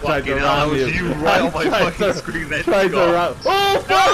Tried to Fucking you. right on my fucking to- screen then. Tried to Oh fuck!